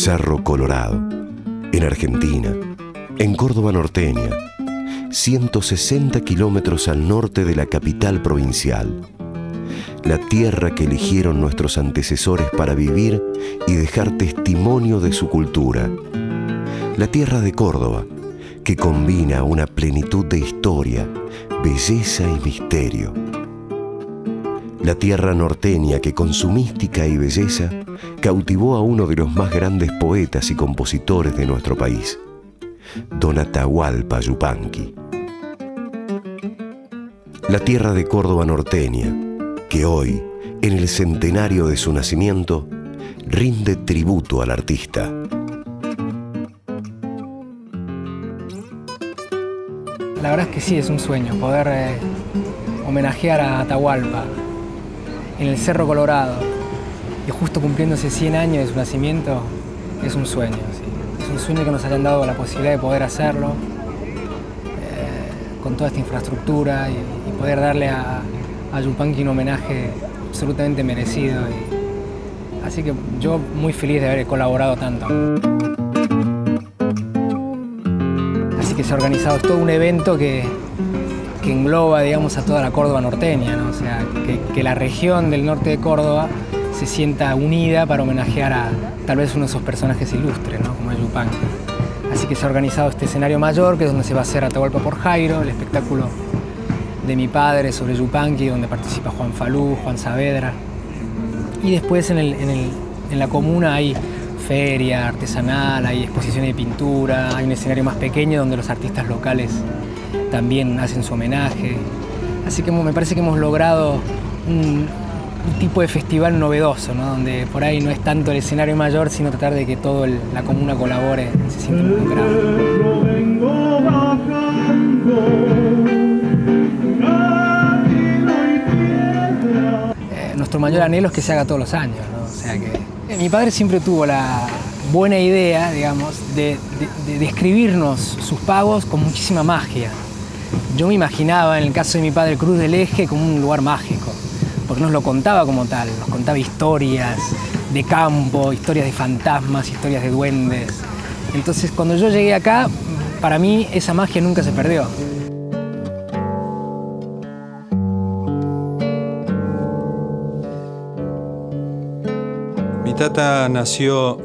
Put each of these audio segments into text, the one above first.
Cerro Colorado, en Argentina, en Córdoba norteña, 160 kilómetros al norte de la capital provincial. La tierra que eligieron nuestros antecesores para vivir y dejar testimonio de su cultura. La tierra de Córdoba, que combina una plenitud de historia, belleza y misterio. La tierra norteña que con su mística y belleza cautivó a uno de los más grandes poetas y compositores de nuestro país, Don Atahualpa Yupanqui. La tierra de Córdoba norteña, que hoy, en el centenario de su nacimiento, rinde tributo al artista. La verdad es que sí, es un sueño poder eh, homenajear a Atahualpa en el Cerro Colorado y justo cumpliéndose 100 años de su nacimiento, es un sueño. Es un sueño que nos hayan dado la posibilidad de poder hacerlo eh, con toda esta infraestructura y, poder darle a, a, Yupanqui un homenaje absolutamente merecido. así que yo muy feliz de haber colaborado tanto. que se ha organizado todo un evento que, engloba, digamos, a toda la Córdoba norteña, ¿no? O sea, que, la región del norte de Córdoba se sienta unida para homenajear a tal vez uno de esos personajes ilustres, ¿no? Como el Yupanqui. Así que se ha organizado este escenario mayor, que es donde se va a hacer Atahualpa por Jairo, el espectáculo de mi padre sobre Yupanqui, donde participa Juan Falú, Juan Saavedra. Y después en, en la comuna hay feria artesanal, hay exposiciones de pintura, hay un escenario más pequeño donde los artistas locales también hacen su homenaje. Así que me parece que hemos logrado un, tipo de festival novedoso, donde por ahí no es tanto el escenario mayor, sino tratar de que toda la comuna colabore, se involucrada. Eh, nuestro mayor anhelo es que se haga todos los años, o sea que mi padre siempre tuvo la buena idea, digamos, de, describirnos sus pagos con muchísima magia. Yo me imaginaba, en el caso de mi padre, Cruz del Eje como un lugar mágico, porque nos lo contaba como tal, nos contaba historias de campo, historias de fantasmas, historias de duendes. Entonces, cuando yo llegué acá, para mí esa magia nunca se perdió. tata nació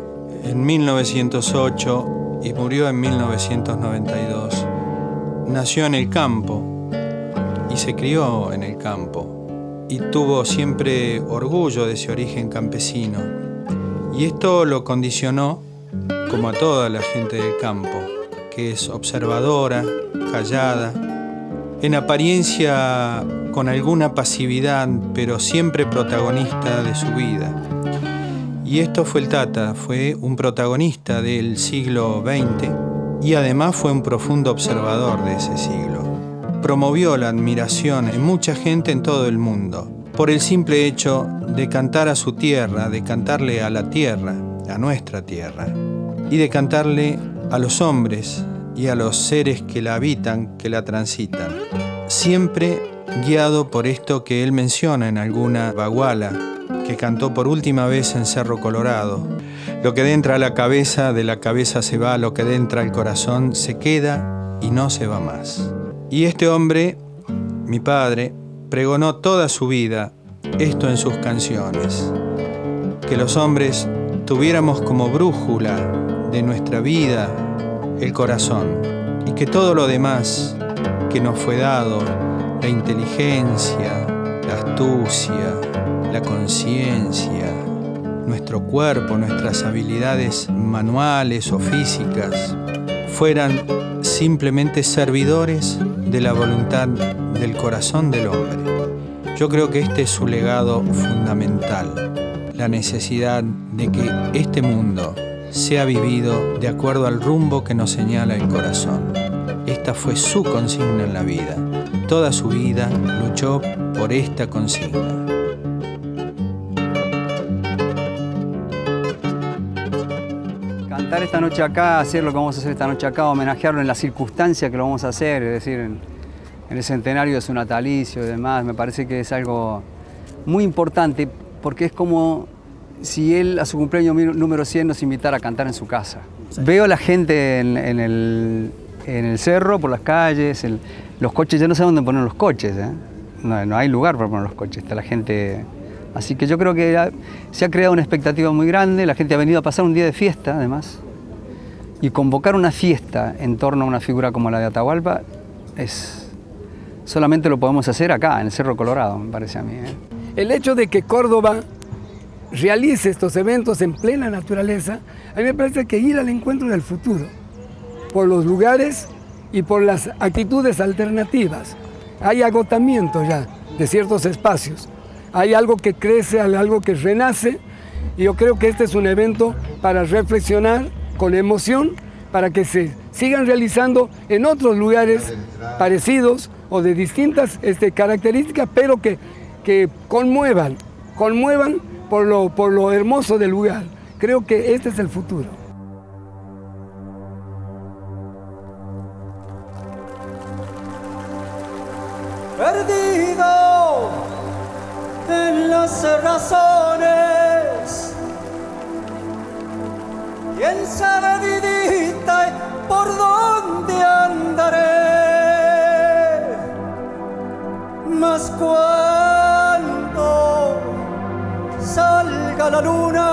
en 1908 y murió en 1992. Nació en el campo y se crió en el campo y tuvo siempre orgullo de ese origen campesino. Y esto lo condicionó, como a toda la gente del campo, que es observadora, callada, en apariencia con alguna pasividad, pero siempre protagonista de su vida. Y esto fue el Tata, fue un protagonista del siglo XX y además fue un profundo observador de ese siglo. Promovió la admiración en mucha gente en todo el mundo por el simple hecho de cantar a su tierra, de cantarle a la tierra, a nuestra tierra, y de cantarle a los hombres y a los seres que la habitan, que la transitan. Siempre guiado por esto que él menciona en alguna baguala que cantó por última vez en Cerro Colorado. Lo que entra a la cabeza, de la cabeza se va, lo que entra al corazón se queda y no se va más. Y este hombre, mi padre, pregonó toda su vida esto en sus canciones, que los hombres tuviéramos como brújula de nuestra vida el corazón y que todo lo demás que nos fue dado, la inteligencia, la astucia, la conciencia, nuestro cuerpo, nuestras habilidades manuales o físicas, fueran simplemente servidores de la voluntad del corazón del hombre. Yo creo que este es su legado fundamental, la necesidad de que este mundo sea vivido de acuerdo al rumbo que nos señala el corazón. Esta fue su consigna en la vida. Toda su vida luchó por esta consigna. Esta noche acá, hacer lo que vamos a hacer esta noche acá, homenajearlo en la circunstancia que lo vamos a hacer, es decir, en, el centenario de su natalicio y demás, me parece que es algo muy importante porque es como si él a su cumpleaños número 100 nos invitara a cantar en su casa. Veo a la gente en, el, cerro, por las calles, los coches, ya no sé dónde poner los coches, ¿eh? no, hay lugar para poner los coches, está la gente... Así que yo creo que se ha creado una expectativa muy grande, la gente ha venido a pasar un día de fiesta además, y convocar una fiesta en torno a una figura como la de Atahualpa es... Solamente lo podemos hacer acá, en el Cerro Colorado, me parece a mí. ¿eh? El hecho de que Córdoba realice estos eventos en plena naturaleza, a mí me parece que ir al encuentro del futuro, por los lugares y por las actitudes alternativas. Hay agotamiento ya de ciertos espacios, hay algo que crece, algo que renace, y yo creo que este es un evento para reflexionar con emoción, para que se sigan realizando en otros lugares parecidos o de distintas este, características, pero que, que conmuevan, conmuevan por lo, por lo hermoso del lugar. Creo que este es el futuro. Perdido razones, quién sabe vidita por dónde andaré, más cuando salga la luna,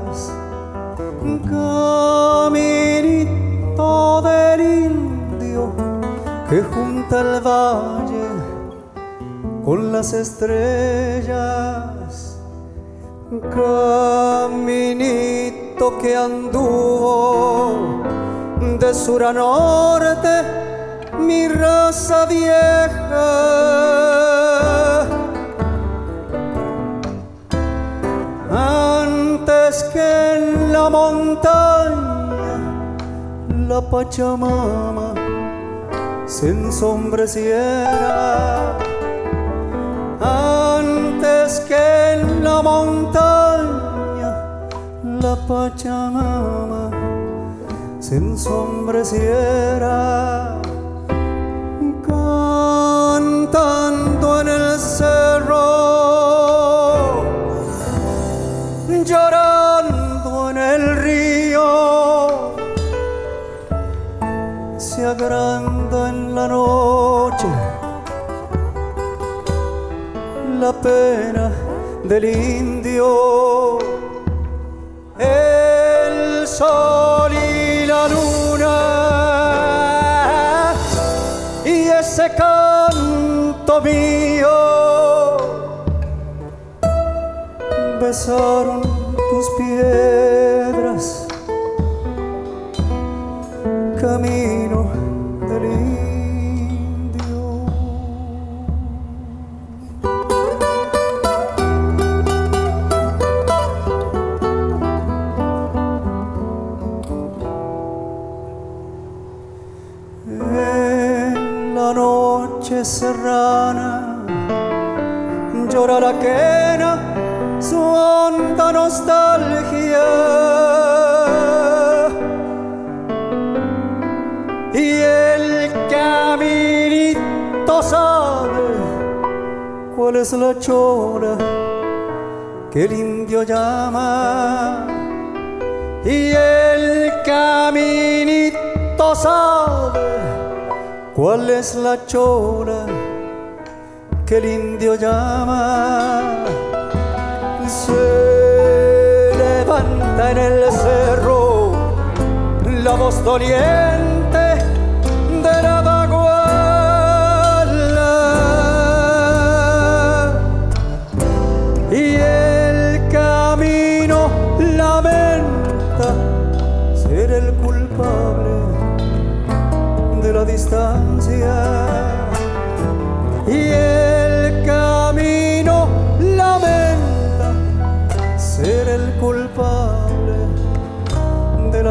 caminito que anduvo de sur a norte, mi raza vieja. Antes que en la montaña la Pachamama se ensombreciera que en la montaña la Pachamama se ensombreciera pena del indio. El sol y la luna y ese canto mío besaron Y el caminito sabe cuál es la chora que el indio llama. Y el caminito sabe cuál es la chora que el indio llama. Se levanta en el cerro la voz doliente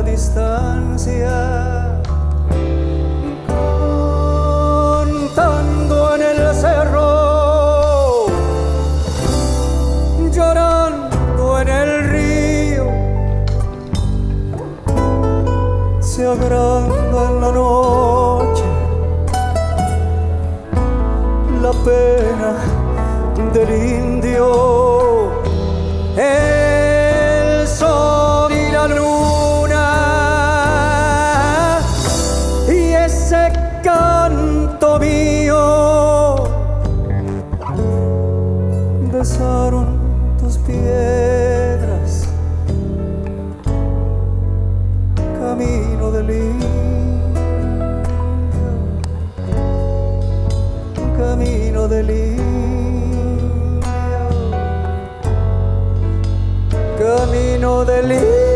distancia cantando en el cerro llorando en el río se agranda en la noche la pena del indio. El besaron tus piedras. Camino del indio camino del indio camino del indio